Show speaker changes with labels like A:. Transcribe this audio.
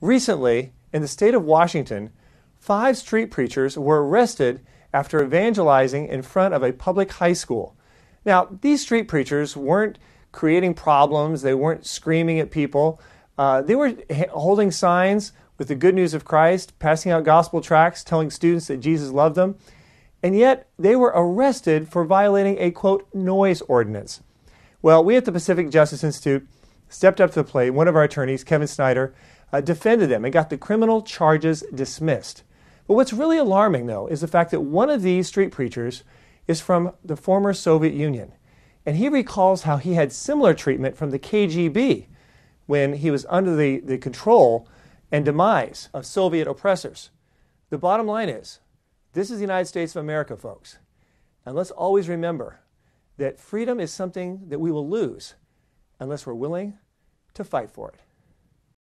A: Recently, in the state of Washington, five street preachers were arrested after evangelizing in front of a public high school. Now, these street preachers weren't creating problems, they weren't screaming at people. Uh, they were holding signs with the good news of Christ, passing out gospel tracts, telling students that Jesus loved them. And yet, they were arrested for violating a quote, noise ordinance. Well, we at the Pacific Justice Institute stepped up to the plate. One of our attorneys, Kevin Snyder, uh, defended them and got the criminal charges dismissed. But what's really alarming, though, is the fact that one of these street preachers is from the former Soviet Union. And he recalls how he had similar treatment from the KGB when he was under the, the control and demise of Soviet oppressors. The bottom line is this is the United States of America, folks. And let's always remember that freedom is something that we will lose unless we're willing to fight for it.